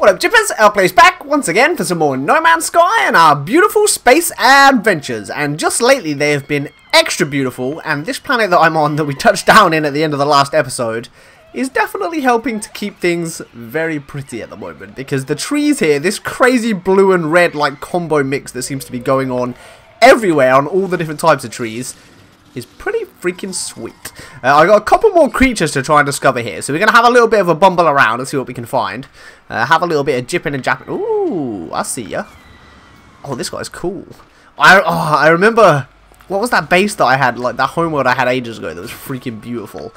What up, Jippers? L Plays back once again for some more No Man's Sky and our beautiful space adventures. And just lately they have been extra beautiful, and this planet that I'm on that we touched down in at the end of the last episode is definitely helping to keep things very pretty at the moment. Because the trees here, this crazy blue and red like combo mix that seems to be going on everywhere on all the different types of trees, is pretty freaking sweet. Uh, I got a couple more creatures to try and discover here, so we're going to have a little bit of a bumble around and see what we can find. Uh, have a little bit of jipping and japping. Ooh, I see ya. Oh, this guy's cool. I, oh, I remember, what was that base that I had, like that homeworld I had ages ago that was freaking beautiful.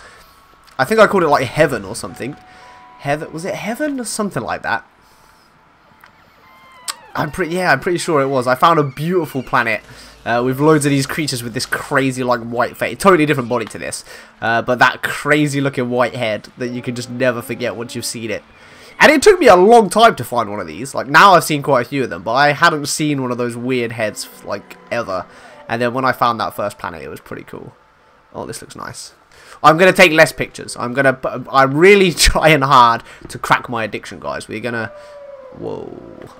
I think I called it like Heaven or something. Heaven, was it Heaven or something like that? I'm pretty, yeah, I'm pretty sure it was. I found a beautiful planet uh, with loads of these creatures with this crazy like white face. Totally different body to this. Uh, but that crazy looking white head that you can just never forget once you've seen it. And it took me a long time to find one of these. Like now I've seen quite a few of them. But I hadn't seen one of those weird heads like ever. And then when I found that first planet it was pretty cool. Oh this looks nice. I'm going to take less pictures. I'm going to... I'm really trying hard to crack my addiction guys. We're going to Whoa.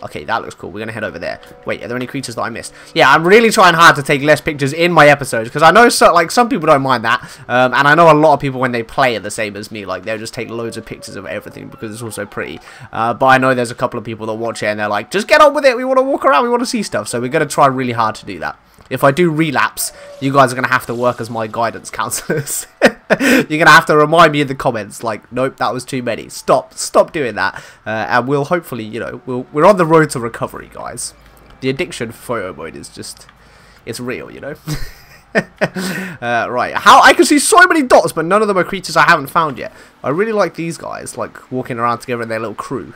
Okay, that looks cool. We're going to head over there. Wait, are there any creatures that I missed? Yeah, I'm really trying hard to take less pictures in my episodes because I know so, like some people don't mind that. Um, and I know a lot of people when they play are the same as me. Like, they'll just take loads of pictures of everything because it's also pretty. Uh, but I know there's a couple of people that watch it and they're like, just get on with it. We want to walk around. We want to see stuff. So we're going to try really hard to do that. If I do relapse, you guys are going to have to work as my guidance counselors. You're going to have to remind me in the comments, like, nope, that was too many. Stop, stop doing that. Uh, and we'll hopefully, you know, we'll, we're on the road to recovery, guys. The addiction for photo mode is just, it's real, you know. uh, right, how I can see so many dots, but none of them are creatures I haven't found yet. I really like these guys, like walking around together in their little crew.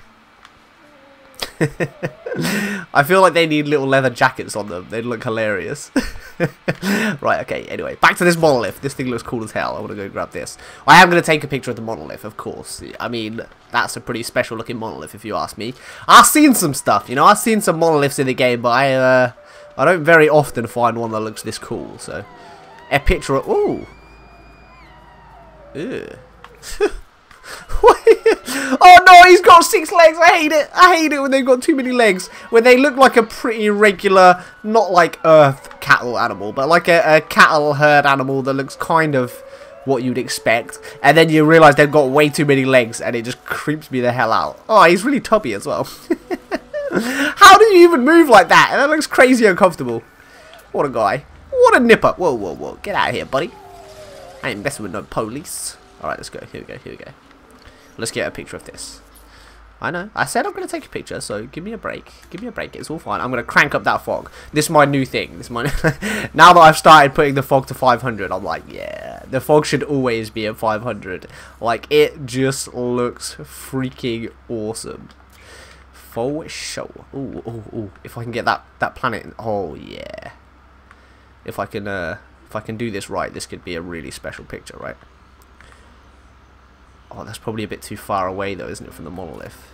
I feel like they need little leather jackets on them. They'd look hilarious. right, okay, anyway. Back to this monolith. This thing looks cool as hell. I want to go grab this. I am going to take a picture of the monolith, of course. I mean, that's a pretty special looking monolith, if you ask me. I've seen some stuff, you know. I've seen some monoliths in the game, but I, uh, I don't very often find one that looks this cool, so... A picture of... Ooh! Ew. oh no, he's got six legs. I hate it. I hate it when they've got too many legs. When they look like a pretty regular, not like earth cattle animal, but like a, a cattle herd animal that looks kind of what you'd expect. And then you realise they've got way too many legs and it just creeps me the hell out. Oh, he's really tubby as well. How do you even move like that? That looks crazy uncomfortable. What a guy. What a nipper. Whoa, whoa, whoa. Get out of here, buddy. I ain't messing with no police. Alright, let's go. Here we go, here we go. Let's get a picture of this. I know. I said I'm going to take a picture, so give me a break. Give me a break. It's all fine. I'm going to crank up that fog. This is my new thing. This is my now that I've started putting the fog to 500, I'm like, yeah, the fog should always be at 500. Like, it just looks freaking awesome. For sure. Ooh, ooh, ooh. If I can get that, that planet. Oh, yeah. If I can, uh, if I can do this right, this could be a really special picture, right? Oh, that's probably a bit too far away though, isn't it, from the monolith?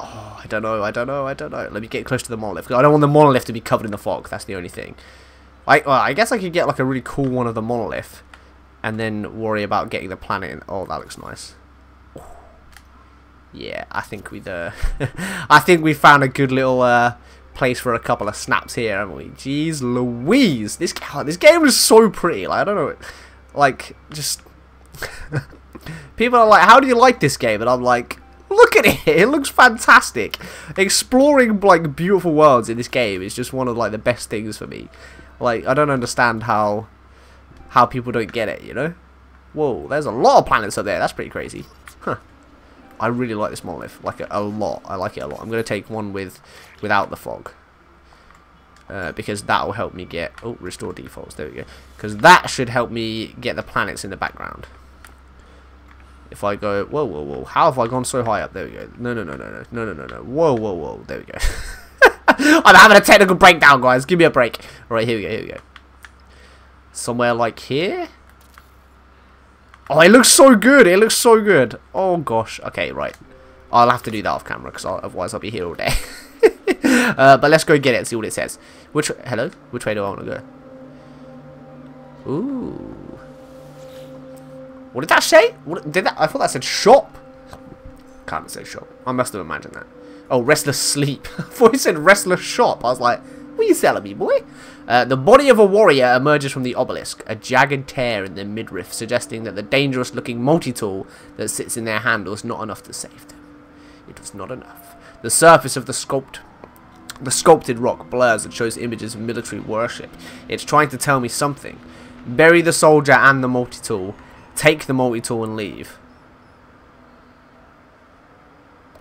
Oh, I don't know, I don't know, I don't know. Let me get close to the monolith. I don't want the monolith to be covered in the fog, that's the only thing. I, well, I guess I could get like a really cool one of the monolith and then worry about getting the planet in. Oh, that looks nice. Yeah, I think we uh, I think we found a good little uh, place for a couple of snaps here, haven't we? Jeez Louise! This, this game is so pretty. Like, I don't know. Like, just People are like, how do you like this game? And I'm like, look at it. It looks fantastic. Exploring like beautiful worlds in this game is just one of like the best things for me. Like, I don't understand how how people don't get it, you know? Whoa, there's a lot of planets up there. That's pretty crazy. Huh. I really like this monolith. Like, a, a lot. I like it a lot. I'm going to take one with without the fog. Uh, because that will help me get... Oh, restore defaults. There we go. Because that should help me get the planets in the background. If I go, whoa, whoa, whoa, how have I gone so high up? There we go. No, no, no, no, no, no, no, no, no. Whoa, whoa, whoa. There we go. I'm having a technical breakdown, guys. Give me a break. All right, here we go, here we go. Somewhere like here? Oh, it looks so good. It looks so good. Oh, gosh. Okay, right. I'll have to do that off camera, because otherwise I'll be here all day. uh, but let's go get it and see what it says. Which, hello? Which way do I want to go? Ooh. What did that say? What did that? I thought that said shop. of say shop. I must have imagined that. Oh, restless sleep. I thought he said restless shop. I was like, what are you selling me, boy? Uh, the body of a warrior emerges from the obelisk, a jagged tear in the midriff, suggesting that the dangerous-looking multi-tool that sits in their hand was not enough to save them. It was not enough. The surface of the sculpt the sculpted rock blurs and shows images of military worship. It's trying to tell me something. Bury the soldier and the multi-tool. Take the multi-tool and leave.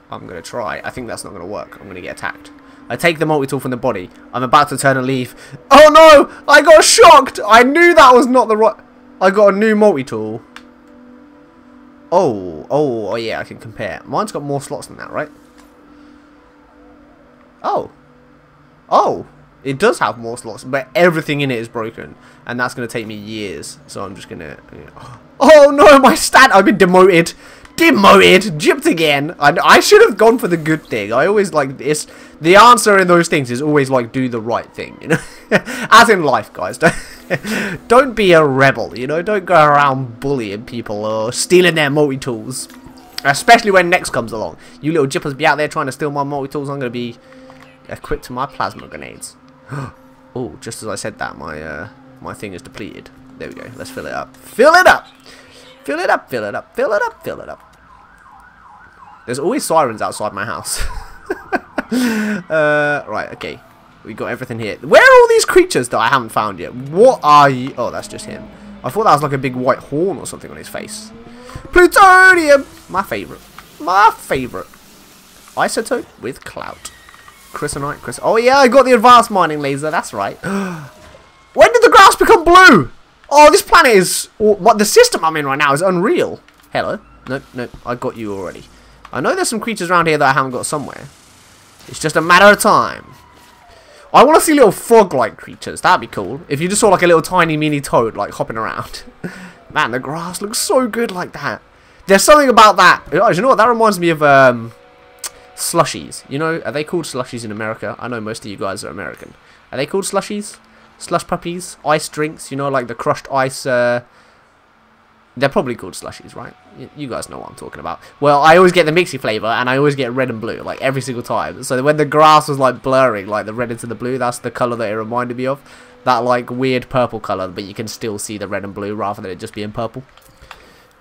I'm going to try. I think that's not going to work. I'm going to get attacked. I take the multi-tool from the body. I'm about to turn and leave. Oh no! I got shocked! I knew that was not the right... I got a new multi-tool. Oh, oh, oh yeah, I can compare. Mine's got more slots than that, right? Oh. Oh! It does have more slots, but everything in it is broken. And that's going to take me years. So I'm just going to... Oh no, my stat! I've been demoted! Demoted! Gypped again! I, I should have gone for the good thing. I always like this. The answer in those things is always like do the right thing, you know? As in life, guys. Don't, don't be a rebel, you know? Don't go around bullying people or stealing their multi-tools. Especially when next comes along. You little jippers be out there trying to steal my multi-tools. I'm going to be equipped to my plasma grenades. oh, just as I said that, my uh, my thing is depleted. There we go. Let's fill it up. Fill it up! Fill it up, fill it up, fill it up, fill it up. There's always sirens outside my house. uh, right, okay. We got everything here. Where are all these creatures that I haven't found yet? What are you? Oh, that's just him. I thought that was like a big white horn or something on his face. Plutonium! My favourite. My favourite. Isotope with clout. Chrysonite, Chris. Oh yeah, I got the advanced mining laser. That's right. when did the grass become blue? Oh, this planet is... What the system I'm in right now is unreal. Hello. Nope, nope. I got you already. I know there's some creatures around here that I haven't got somewhere. It's just a matter of time. I want to see little frog-like creatures. That'd be cool. If you just saw like a little tiny mini toad like hopping around. Man, the grass looks so good like that. There's something about that. Oh, you know what? That reminds me of um, slushies. You know, are they called slushies in America? I know most of you guys are American. Are they called slushies? Slush puppies? Ice drinks? You know, like the crushed ice... Uh, they're probably called slushies, right? You guys know what I'm talking about. Well, I always get the mixy flavour, and I always get red and blue, like, every single time. So when the grass was, like, blurring, like, the red into the blue, that's the colour that it reminded me of. That, like, weird purple colour, but you can still see the red and blue rather than it just being purple.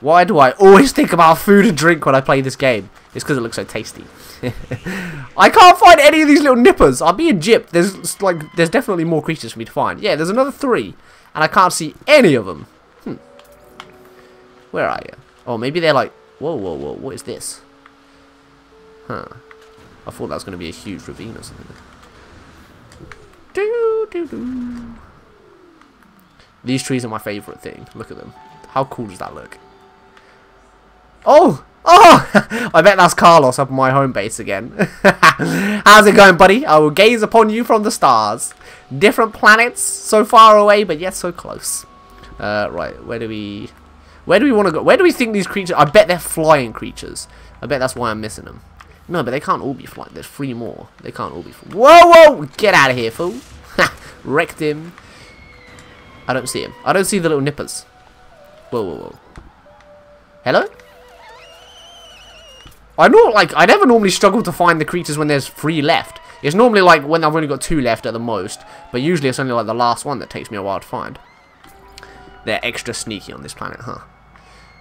Why do I always think about food and drink when I play this game? It's because it looks so tasty. I can't find any of these little nippers. I'm being gypped. There's like there's definitely more creatures for me to find. Yeah, there's another three, and I can't see any of them. Hmm. Where are you? Oh, maybe they're like. Whoa, whoa, whoa! What is this? Huh. I thought that was going to be a huge ravine or something. Do do do. These trees are my favourite thing. Look at them. How cool does that look? Oh! Oh! I bet that's Carlos up my home base again. How's it going, buddy? I will gaze upon you from the stars. Different planets, so far away, but yet so close. Uh, right, where do we... Where do we want to go? Where do we think these creatures... I bet they're flying creatures. I bet that's why I'm missing them. No, but they can't all be flying. There's three more. They can't all be... Whoa, whoa! Get out of here, fool. Wrecked him. I don't see him. I don't see the little nippers. Whoa, whoa, whoa. Hello? I know, like, I never normally struggle to find the creatures when there's three left. It's normally like when I've only got two left at the most, but usually it's only like the last one that takes me a while to find. They're extra sneaky on this planet, huh?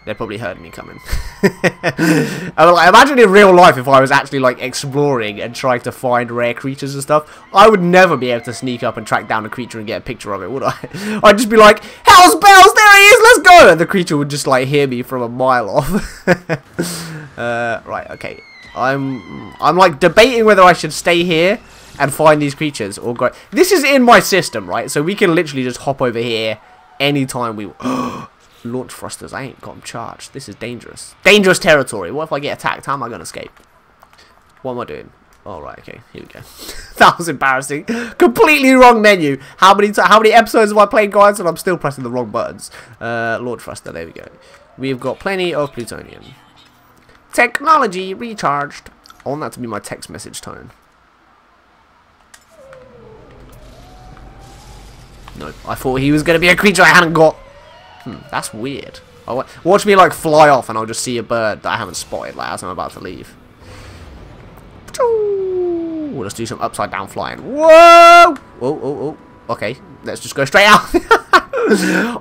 They probably heard me coming. I mean, like, imagine in real life if I was actually like exploring and trying to find rare creatures and stuff. I would never be able to sneak up and track down a creature and get a picture of it, would I? I'd just be like, Hell's bells, there he is, let's go! And the creature would just like hear me from a mile off. uh, right, okay. I'm, I'm like debating whether I should stay here and find these creatures or go. This is in my system, right? So we can literally just hop over here anytime we. launch thrusters. I ain't got them charged. This is dangerous. Dangerous territory. What if I get attacked? How am I going to escape? What am I doing? All right, okay, here we go. that was embarrassing. Completely wrong menu. How many how many episodes have I played, guys, and I'm still pressing the wrong buttons? Uh, launch thruster. There we go. We've got plenty of plutonium. Technology recharged. I want that to be my text message tone. Nope. I thought he was going to be a creature I hadn't got. Hmm, that's weird. Watch me like fly off and I'll just see a bird that I haven't spotted like as I'm about to leave. Let's do some upside down flying. Whoa! Oh, oh, oh. Okay, let's just go straight out.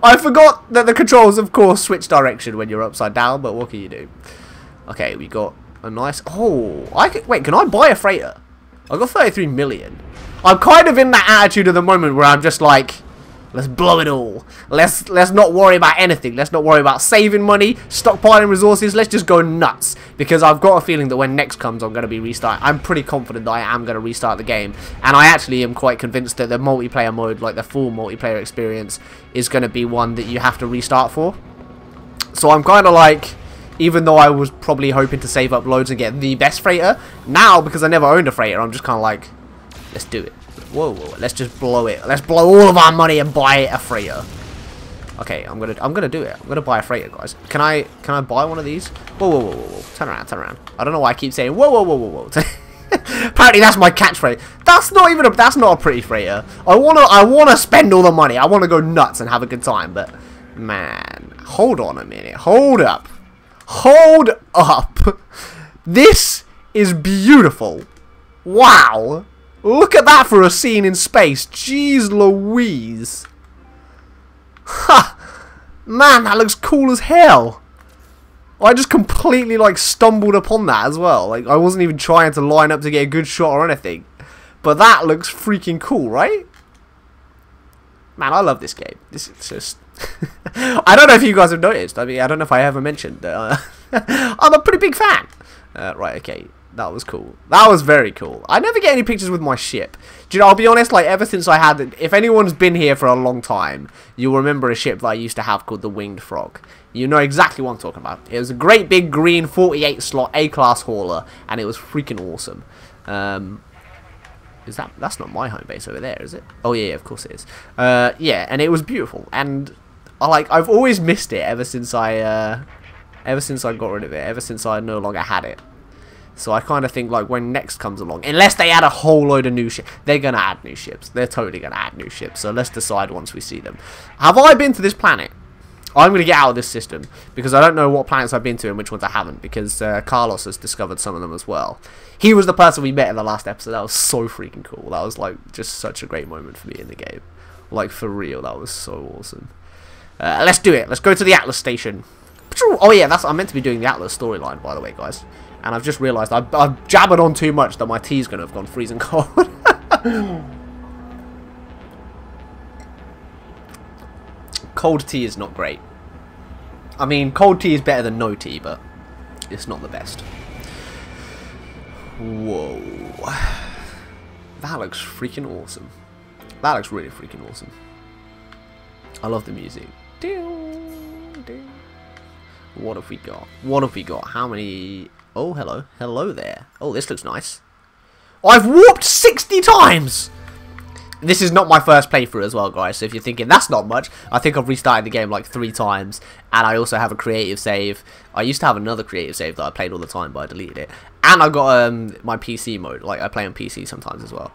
I forgot that the controls, of course, switch direction when you're upside down, but what can you do? Okay, we got a nice... Oh, I can... Wait, can I buy a freighter? I got 33 million. I'm kind of in that attitude at the moment where I'm just like, let's blow it all. Let's let's not worry about anything. Let's not worry about saving money, stockpiling resources. Let's just go nuts. Because I've got a feeling that when next comes, I'm going to be restarting. I'm pretty confident that I am going to restart the game. And I actually am quite convinced that the multiplayer mode, like the full multiplayer experience, is going to be one that you have to restart for. So I'm kind of like even though I was probably hoping to save up loads and get the best freighter, now, because I never owned a freighter, I'm just kind of like, let's do it. Whoa, whoa, let's just blow it. Let's blow all of our money and buy a freighter. Okay, I'm gonna I'm gonna do it. I'm gonna buy a freighter, guys. Can I can I buy one of these? Whoa, whoa, whoa, whoa, whoa. Turn around, turn around. I don't know why I keep saying whoa, whoa, whoa, whoa, whoa. Apparently that's my catchphrase. That's not even a that's not a pretty freighter. I wanna I wanna spend all the money. I wanna go nuts and have a good time, but man, hold on a minute. Hold up. Hold up. This is beautiful. Wow. Look at that for a scene in space. Jeez Louise. Ha! Man, that looks cool as hell. I just completely, like, stumbled upon that as well. Like, I wasn't even trying to line up to get a good shot or anything. But that looks freaking cool, right? Man, I love this game. This is just... I don't know if you guys have noticed. I mean, I don't know if I ever mentioned. Uh, I'm a pretty big fan. Uh, right, okay. That was cool. That was very cool. I never get any pictures with my ship. Do you know, I'll be honest, like, ever since I had... If anyone's been here for a long time, you'll remember a ship that I used to have called the Winged Frog. You know exactly what I'm talking about. It was a great big green 48 slot A-class hauler, and it was freaking awesome. Um, is that... That's not my home base over there, is it? Oh, yeah, of course it is. Uh, yeah, and it was beautiful. And, I like, I've always missed it ever since I... Uh, ever since I got rid of it. Ever since I no longer had it. So I kind of think like when next comes along, unless they add a whole load of new ships, they're going to add new ships. They're totally going to add new ships. So let's decide once we see them. Have I been to this planet? I'm going to get out of this system because I don't know what planets I've been to and which ones I haven't because uh, Carlos has discovered some of them as well. He was the person we met in the last episode. That was so freaking cool. That was like just such a great moment for me in the game. Like for real, that was so awesome. Uh, let's do it. Let's go to the Atlas station. Oh yeah, that's I'm meant to be doing the Atlas storyline by the way, guys. And I've just realised I've, I've jabbered on too much that my tea's going to have gone freezing cold. cold tea is not great. I mean, cold tea is better than no tea, but it's not the best. Whoa. That looks freaking awesome. That looks really freaking awesome. I love the music. What have we got? What have we got? How many Oh, hello. Hello there. Oh, this looks nice. I've warped 60 times! This is not my first playthrough as well, guys, so if you're thinking that's not much, I think I've restarted the game like three times, and I also have a creative save. I used to have another creative save that I played all the time, but I deleted it. And I got um, my PC mode, like I play on PC sometimes as well.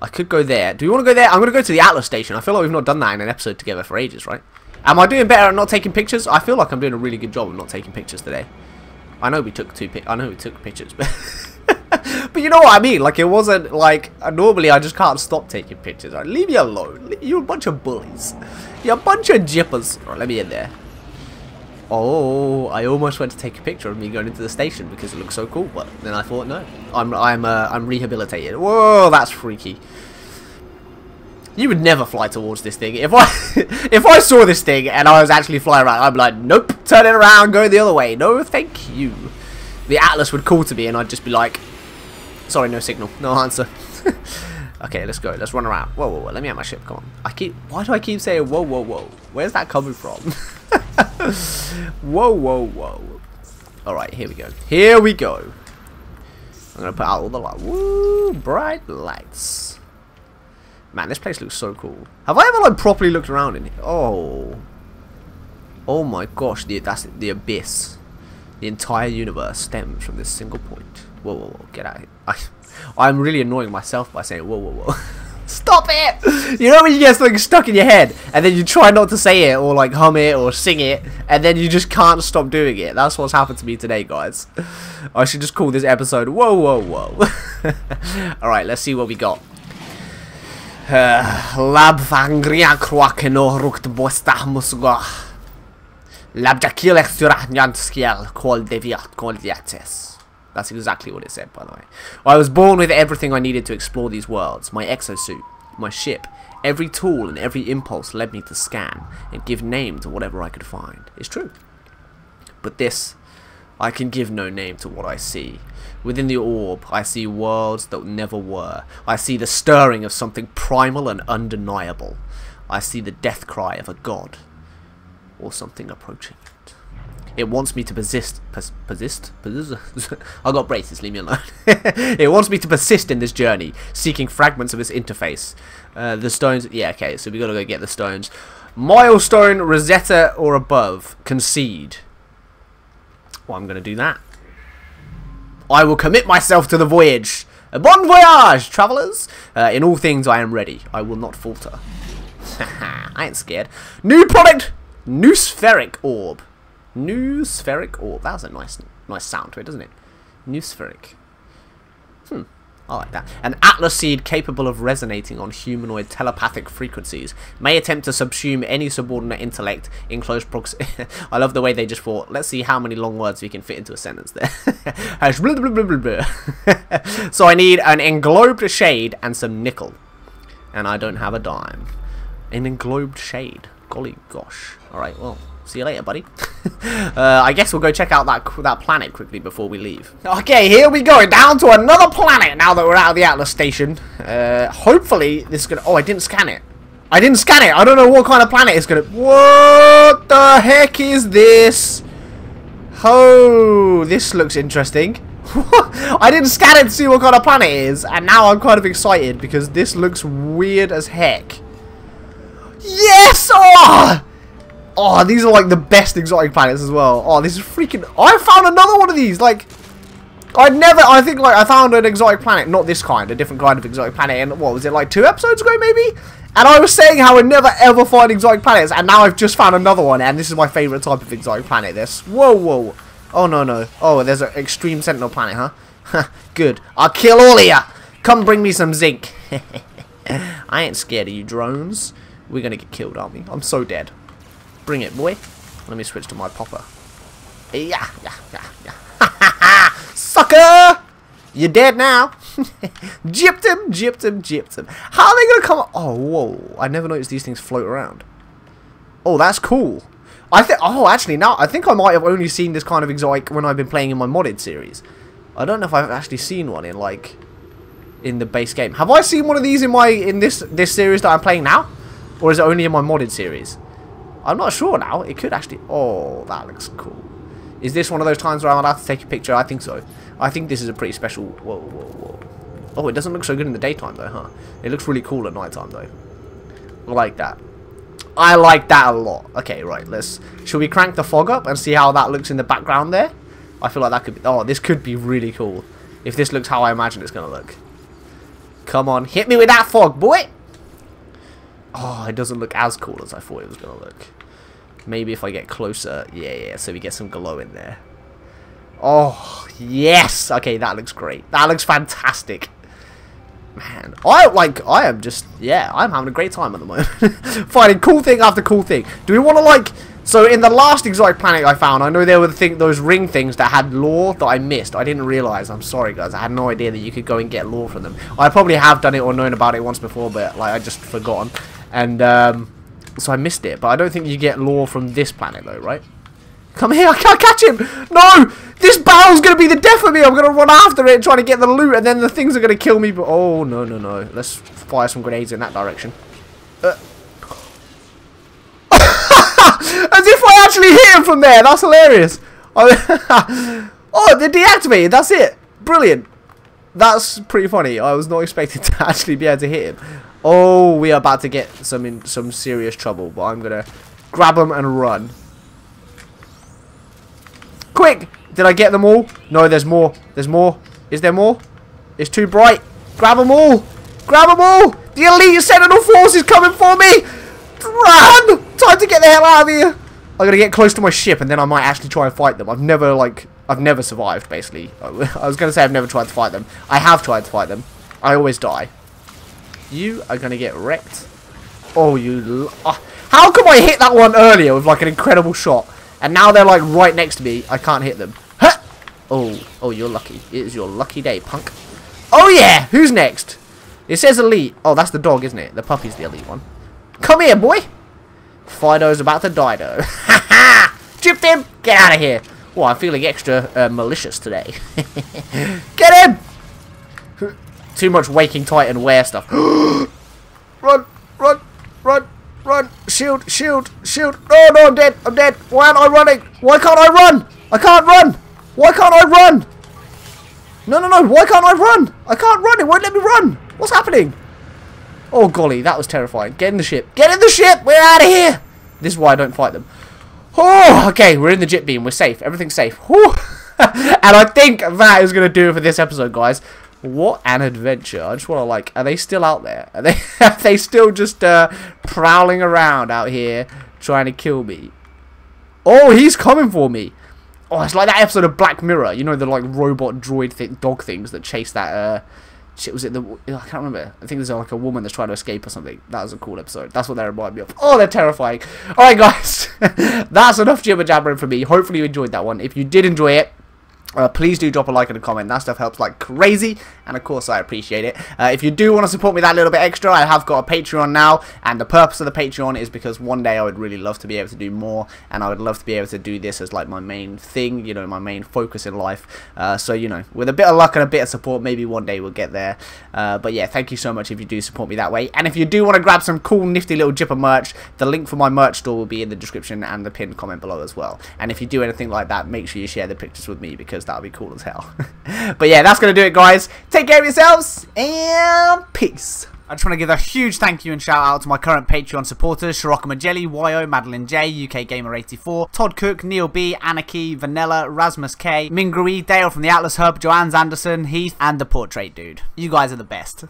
I could go there. Do we want to go there? I'm going to go to the Atlas station. I feel like we've not done that in an episode together for ages, right? Am I doing better at not taking pictures? I feel like I'm doing a really good job of not taking pictures today. I know we took two. I know we took pictures, but but you know what I mean. Like it wasn't like normally I just can't stop taking pictures. Right? Leave me alone. You're a bunch of bullies. You're a bunch of jippers. Right, let me in there. Oh, I almost went to take a picture of me going into the station because it looks so cool, but then I thought no, I'm I'm uh, I'm rehabilitated. Whoa, that's freaky. You would never fly towards this thing. If I if I saw this thing and I was actually flying around, I'd be like, nope, turn it around, go the other way. No, thank you. The Atlas would call to me and I'd just be like, sorry, no signal, no answer. okay, let's go. Let's run around. Whoa, whoa, whoa. Let me out my ship. Come on. I keep. Why do I keep saying whoa, whoa, whoa? Where's that coming from? whoa, whoa, whoa. All right, here we go. Here we go. I'm gonna put out all the light. Woo, bright lights. Man, this place looks so cool. Have I ever like properly looked around in here? Oh. Oh my gosh, the, that's the abyss. The entire universe stems from this single point. Whoa, whoa, whoa, get out of here. I, I'm really annoying myself by saying whoa, whoa, whoa. Stop it! You know when you get something stuck in your head, and then you try not to say it, or like hum it, or sing it, and then you just can't stop doing it. That's what's happened to me today, guys. I should just call this episode Whoa, Whoa, Whoa. Alright, let's see what we got. Lab fangria kroakeno rukt bosta musga. Lab jakilek surah nyanskiel kol deviat kol diates. That's exactly what it said, by the way. I was born with everything I needed to explore these worlds. My exosuit, my ship, every tool and every impulse led me to scan and give name to whatever I could find. It's true. But this, I can give no name to what I see. Within the orb, I see worlds that never were. I see the stirring of something primal and undeniable. I see the death cry of a god. Or something approaching. It It wants me to persist. Pers persist? persist? I got braces, leave me alone. it wants me to persist in this journey, seeking fragments of its interface. Uh, the stones. Yeah, okay, so we gotta go get the stones. Milestone, Rosetta, or above. Concede. Well, I'm gonna do that. I will commit myself to the voyage. A bon voyage, travellers! Uh, in all things, I am ready. I will not falter. I ain't scared. New product! Noospheric orb. Noospheric orb. That's a nice nice sound to it, doesn't it? Noospheric. Hmm. I like that. An atlas seed capable of resonating on humanoid telepathic frequencies may attempt to subsume any subordinate intellect in close proximity. I love the way they just thought, let's see how many long words we can fit into a sentence there. so I need an englobed shade and some nickel. And I don't have a dime. An englobed shade. Golly gosh. Alright, well, See you later, buddy. uh, I guess we'll go check out that that planet quickly before we leave. Okay, here we go. Down to another planet now that we're out of the Atlas station. Uh, hopefully, this is going to... Oh, I didn't scan it. I didn't scan it. I don't know what kind of planet it's going to... What the heck is this? Oh, this looks interesting. I didn't scan it to see what kind of planet it is. And now I'm kind of excited because this looks weird as heck. Yes! Oh! Oh, these are like the best exotic planets as well. Oh, this is freaking... I found another one of these. Like, I'd never... I think, like, I found an exotic planet. Not this kind. A different kind of exotic planet. And what was it, like two episodes ago, maybe? And I was saying how I never ever find exotic planets. And now I've just found another one. And this is my favourite type of exotic planet, this. Whoa, whoa. Oh, no, no. Oh, there's an extreme sentinel planet, huh? Good. I'll kill all of ya. Come bring me some zinc. I ain't scared of you drones. We're going to get killed, aren't we? I'm so dead. Bring it, boy. Let me switch to my popper. Yeah, yeah, yeah, yeah. Sucker! You're dead now. gypped him, gypped him, gypped him. How are they going to come Oh, whoa. I never noticed these things float around. Oh, that's cool. I think. Oh, actually, now I think I might have only seen this kind of exotic when I've been playing in my modded series. I don't know if I've actually seen one in like in the base game. Have I seen one of these in my in this this series that I'm playing now, or is it only in my modded series? I'm not sure now. It could actually... Oh, that looks cool. Is this one of those times where I'm allowed to take a picture? I think so. I think this is a pretty special... Whoa, whoa, whoa. Oh, it doesn't look so good in the daytime, though, huh? It looks really cool at nighttime, though. I like that. I like that a lot. Okay, right, let's... Should we crank the fog up and see how that looks in the background there? I feel like that could be... Oh, this could be really cool. If this looks how I imagine it's going to look. Come on, hit me with that fog, boy! Oh, it doesn't look as cool as I thought it was going to look. Maybe if I get closer. Yeah, yeah, so we get some glow in there. Oh, yes! Okay, that looks great. That looks fantastic. Man, I like, I am just, yeah, I'm having a great time at the moment. Finding cool thing after cool thing. Do we want to like, so in the last exotic planet I found, I know there were the thing, those ring things that had lore that I missed. I didn't realise. I'm sorry, guys. I had no idea that you could go and get lore from them. I probably have done it or known about it once before, but like I just forgotten. And um, so I missed it. But I don't think you get lore from this planet, though, right? Come here, I can't catch him! No! This battle's gonna be the death of me! I'm gonna run after it trying to get the loot, and then the things are gonna kill me, but... Oh, no, no, no. Let's fire some grenades in that direction. Uh. As if I actually hit him from there! That's hilarious! oh, they deactivated, that's it! Brilliant! That's pretty funny. I was not expecting to actually be able to hit him. Oh, we are about to get some in some serious trouble, but I'm gonna grab them and run. Quick! Did I get them all? No, there's more. There's more. Is there more? It's too bright. Grab them all. Grab them all! The elite Sentinel force is coming for me! Run! Time to get the hell out of here! I'm gonna get close to my ship and then I might actually try and fight them. I've never, like, I've never survived, basically. I was gonna say I've never tried to fight them. I have tried to fight them. I always die. You are gonna get wrecked. Oh, you... Oh, how come I hit that one earlier with, like, an incredible shot? And now they're, like, right next to me. I can't hit them. Huh! Oh, oh, you're lucky. It is your lucky day, punk. Oh, yeah! Who's next? It says elite. Oh, that's the dog, isn't it? The puppy's the elite one. Come here, boy. Fido's about to die, though. Ha ha! Tripped him! Get out of here. Oh, I'm feeling extra uh, malicious today. Get him! Too much Waking Titan wear stuff. run, run, run, run. Shield, shield, shield. No, no, I'm dead. I'm dead. Why aren't I running? Why can't I run? I can't run. Why can't I run? No, no, no. Why can't I run? I can't run. It won't let me run. What's happening? Oh, golly. That was terrifying. Get in the ship. Get in the ship. We're out of here. This is why I don't fight them. Oh, okay. We're in the jip beam. We're safe. Everything's safe. and I think that is going to do it for this episode, guys. What an adventure. I just want to, like, are they still out there? Are they, are they still just uh, prowling around out here trying to kill me? Oh, he's coming for me. Oh, it's like that episode of Black Mirror. You know, the, like, robot droid th dog things that chase that, uh, shit, was it the, I can't remember. I think there's, like, a woman that's trying to escape or something. That was a cool episode. That's what they remind me of. Oh, they're terrifying. Alright, guys. that's enough jibber jabbering for me. Hopefully you enjoyed that one. If you did enjoy it, uh, please do drop a like and a comment. That stuff helps like crazy, and of course I appreciate it. Uh, if you do want to support me that little bit extra, I have got a Patreon now, and the purpose of the Patreon is because one day I would really love to be able to do more, and I would love to be able to do this as like my main thing, you know, my main focus in life. Uh, so, you know, with a bit of luck and a bit of support, maybe one day we'll get there. Uh, but yeah, thank you so much if you do support me that way. And if you do want to grab some cool, nifty little Jipper merch, the link for my merch store will be in the description and the pinned comment below as well. And if you do anything like that, make sure you share the pictures with me because that would be cool as hell. but yeah, that's going to do it, guys. Take care of yourselves, and peace. I just want to give a huge thank you and shout out to my current Patreon supporters, Shiraka Majeli, YO, Madeline J, UK Gamer 84, Todd Cook, Neil B, Anarchy, Vanilla, Rasmus K, Mingrui, Dale from the Atlas Hub, Joanne Anderson, Heath, and the Portrait Dude. You guys are the best.